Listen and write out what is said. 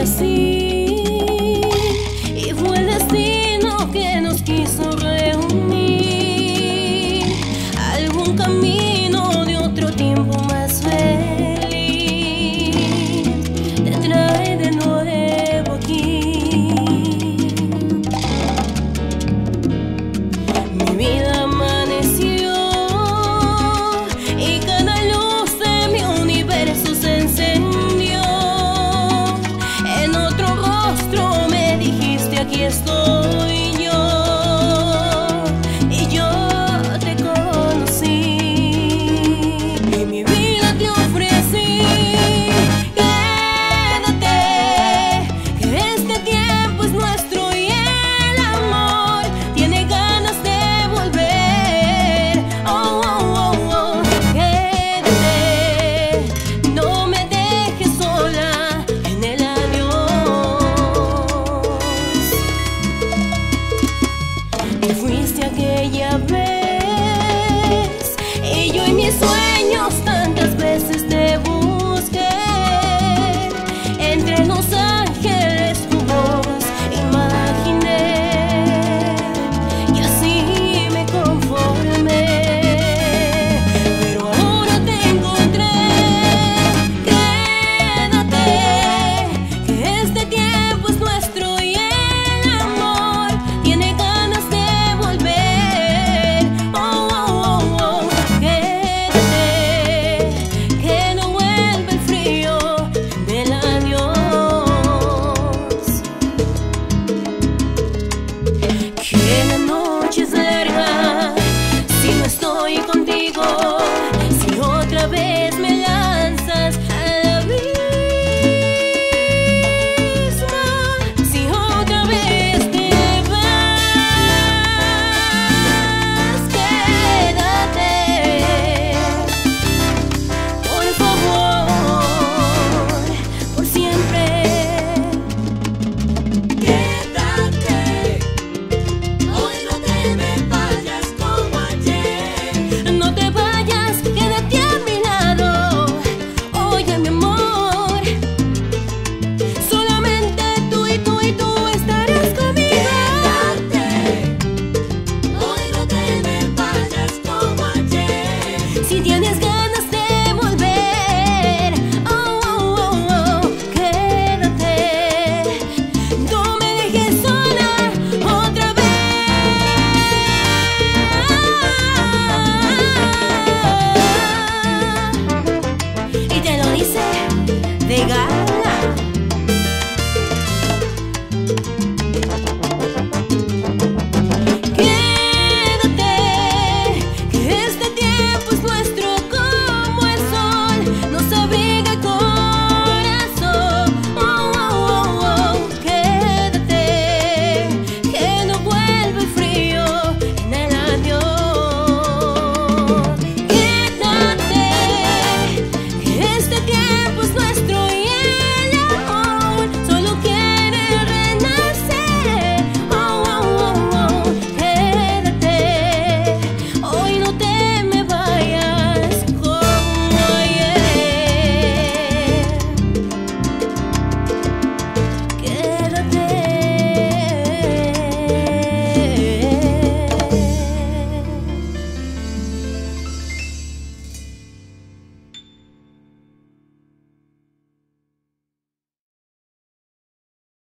y fue el destino que nos quiso ella ves. Y yo y mi sueño.